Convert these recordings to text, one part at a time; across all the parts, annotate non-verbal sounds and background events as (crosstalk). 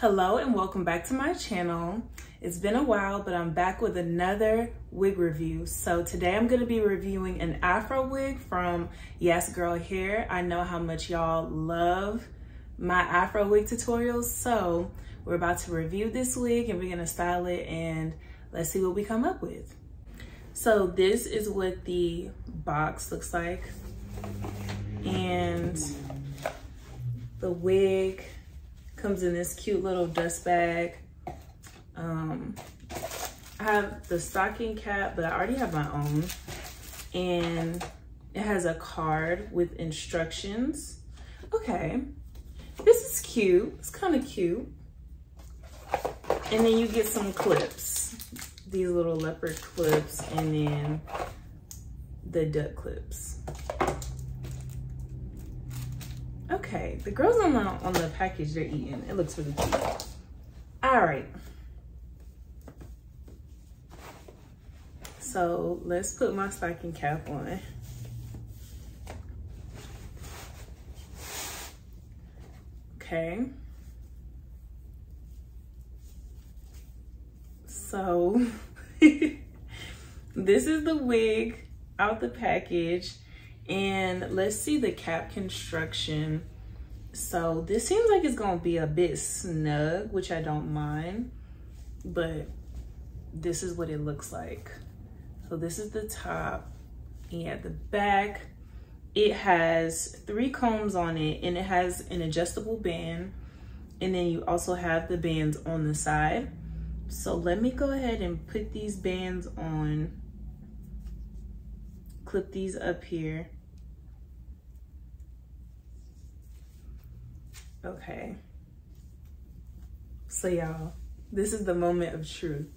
Hello and welcome back to my channel. It's been a while, but I'm back with another wig review. So today I'm gonna be reviewing an Afro wig from Yas Grl Hair. I know how much y'all love my Afro wig tutorials. So we're about to review this wig and we're gonna style it and let's see what we come up with. So this is what the box looks like. And the wig comes in this cute little dust bag. Um, I have the stocking cap, but I already have my own. And it has a card with instructions. Okay, this is cute. It's kind of cute. And then you get some clips. These little leopard clips and then the duck clips. The girls on the on the package they're eating. It looks really cute. All right. So let's put my stocking cap on. Okay. So (laughs) this is the wig out the package and let's see the cap construction. So this seems like it's gonna be a bit snug, which I don't mind, but this is what it looks like. So this is the top and the back, it has three combs on it and it has an adjustable band. And then you also have the bands on the side. So let me go ahead and put these bands on, clip these up here. Okay. So y'all, this is the moment of truth.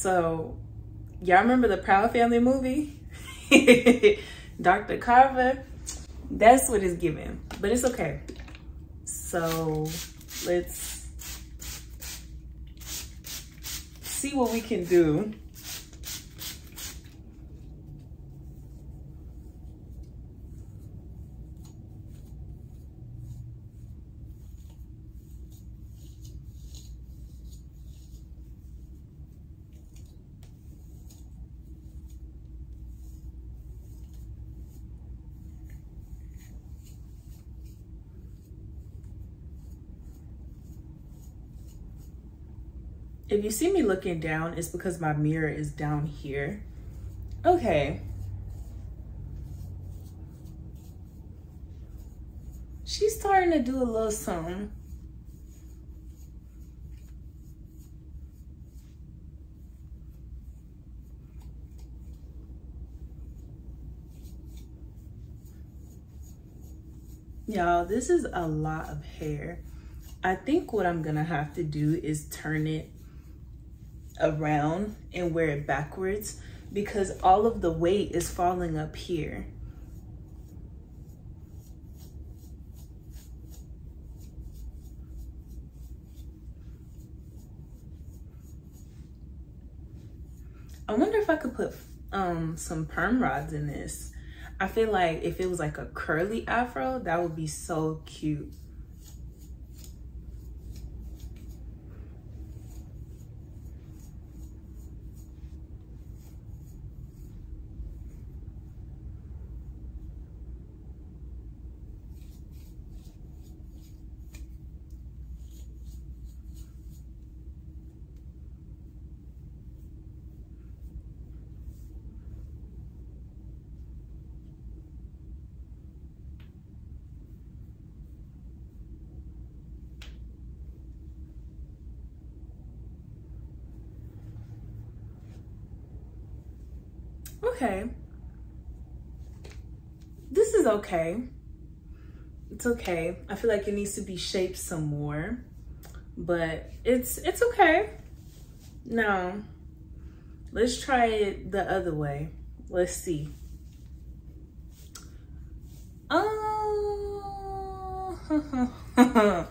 So, y'all remember the Proud Family movie? (laughs) Dr. Carver? That's what it's giving, but it's okay. So, let's see what we can do If you see me looking down, it's because my mirror is down here. Okay. She's starting to do a little something. Y'all, this is a lot of hair. I think what I'm gonna have to do is turn it around and wear it backwards because all of the weight is falling up here. I wonder if I could put um, some perm rods in this. I feel like if it was like a curly afro, that would be so cute. Okay. This is okay. It's okay. I feel like it needs to be shaped some more, but it's it's okay. Now, let's try it the other way. Let's see. Oh, (laughs)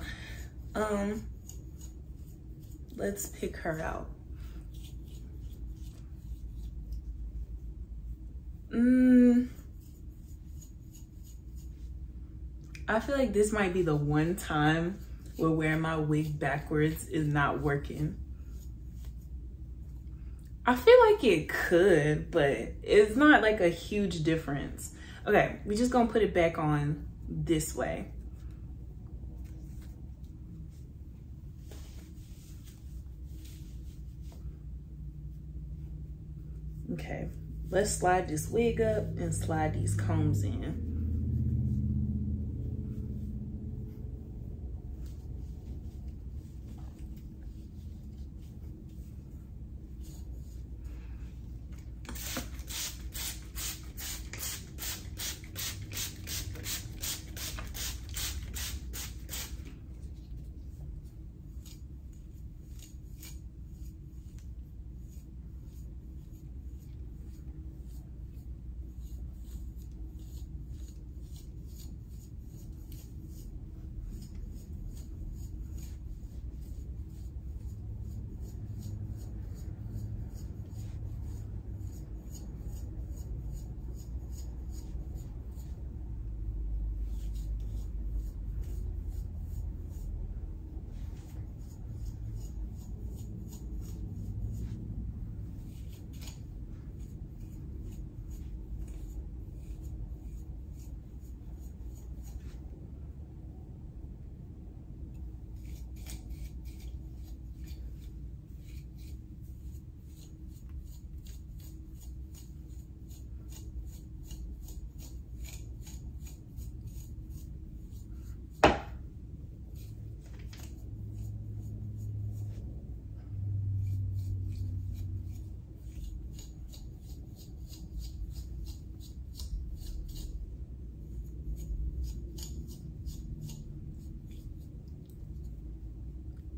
um, let's pick her out. Mm, I feel like this might be the one time where wearing my wig backwards is not working. I feel like it could, but it's not like a huge difference. Okay, we're just gonna put it back on this way. Okay, let's slide this wig up and slide these combs in.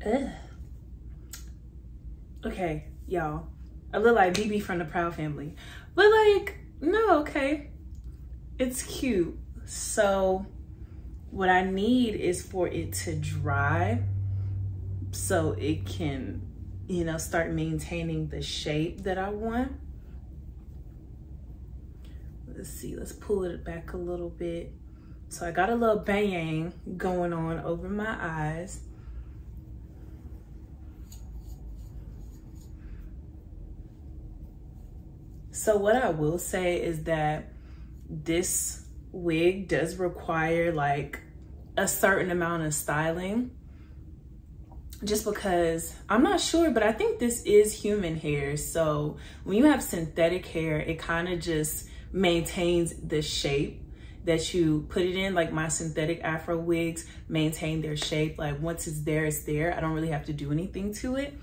Ugh. Okay, y'all. I look like BB from the Proud Family. But like, no, okay. It's cute. So what I need is for it to dry so it can, you know, start maintaining the shape that I want. Let's see, let's pull it back a little bit. So I got a little bang going on over my eyes. So what I will say is that this wig does require like a certain amount of styling just because I'm not sure, but I think this is human hair. So when you have synthetic hair, it kind of just maintains the shape that you put it in. Like my synthetic afro wigs maintain their shape. Like once it's there, it's there. I don't really have to do anything to it.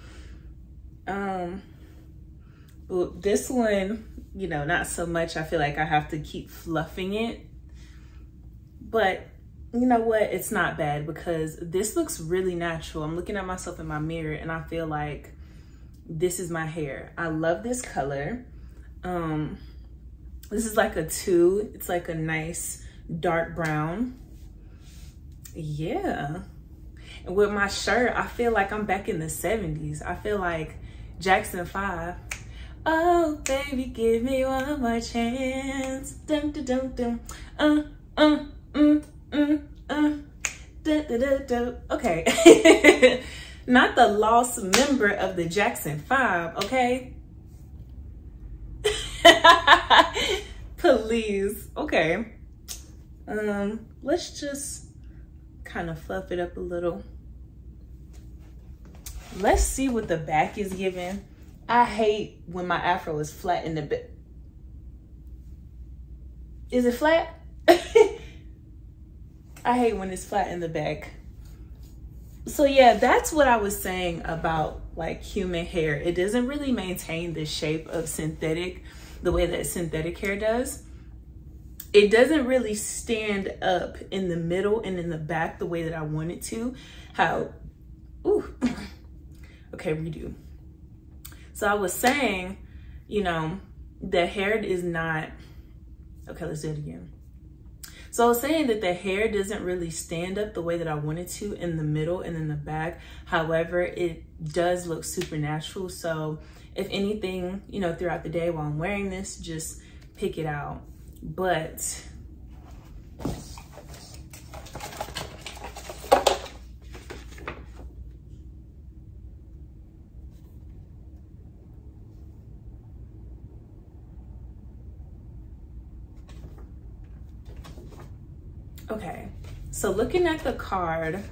Um, this one, you know, not so much. I feel like I have to keep fluffing it. But you know what? It's not bad because this looks really natural. I'm looking at myself in my mirror and I feel like this is my hair. I love this color. Um, this is like a two. It's like a nice dark brown. Yeah. And with my shirt, I feel like I'm back in the 70s. I feel like Jackson 5 Oh, baby, give me one more chance. Dum, dum, dum, dum. Uh, uh, mm, mm, uh. Okay. (laughs) Not the lost member of the Jackson 5, okay? (laughs) Please. Okay. Um, let's just kind of fluff it up a little. Let's see what the back is giving. I hate when my afro is flat in the bit. Is it flat? (laughs) I hate when it's flat in the back. So yeah, that's what I was saying about like human hair. It doesn't really maintain the shape of synthetic the way that synthetic hair does. It doesn't really stand up in the middle and in the back the way that I want it to. How, ooh, (laughs) okay, redo. So I was saying, you know, the hair is not, okay, let's do it again. So I was saying that the hair doesn't really stand up the way that I wanted to in the middle and in the back. However, it does look super natural. So if anything, you know, throughout the day while I'm wearing this, just pick it out. But Okay, so looking at the card,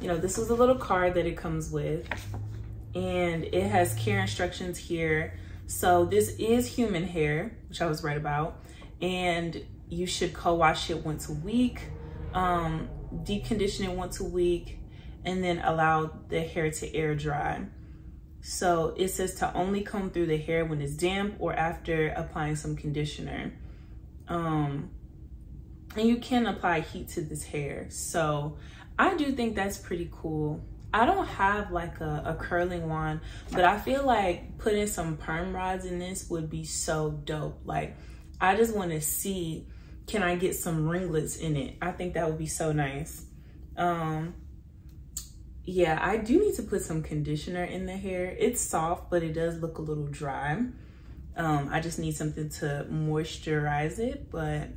you know, this is a little card that it comes with and it has care instructions here. So this is human hair, which I was right about. And you should co-wash it once a week, um, deep condition it once a week, and then allow the hair to air dry. So it says to only comb through the hair when it's damp or after applying some conditioner. Um, and you can apply heat to this hair. So I do think that's pretty cool. I don't have like a, a, curling wand, but I feel like putting some perm rods in this would be so dope. Like, I just want to see, can I get some ringlets in it? I think that would be so nice. Um, yeah, I do need to put some conditioner in the hair. It's soft, but it does look a little dry. Um, I just need something to moisturize it, but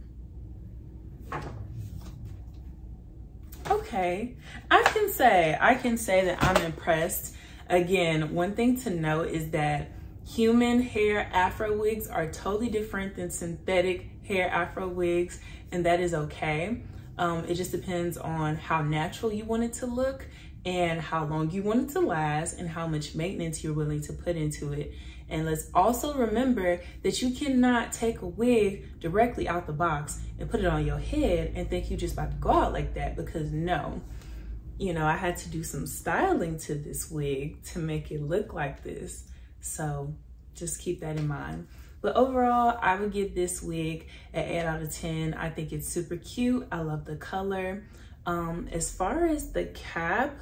okay. I can say, I can say that I'm impressed. Again, one thing to note is that human hair afro wigs are totally different than synthetic hair afro wigs, and that is okay. Um, it just depends on how natural you want it to look and how long you want it to last and how much maintenance you're willing to put into it. And let's also remember that you cannot take a wig directly out the box and put it on your head and think you're just about to go out like that because no, you know, I had to do some styling to this wig to make it look like this. So just keep that in mind. But overall, I would give this wig an 8 out of 10. I think it's super cute. I love the color. Um, as far as the cap,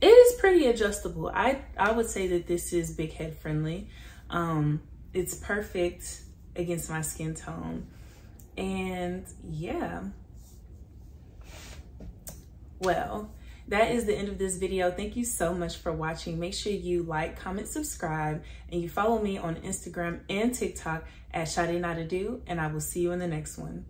it is pretty adjustable. I, I would say that this is big head friendly. Um, it's perfect against my skin tone. And yeah. Well, that is the end of this video. Thank you so much for watching. Make sure you like, comment, subscribe, and you follow me on Instagram and TikTok at Shadae Not Adu, and I will see you in the next one.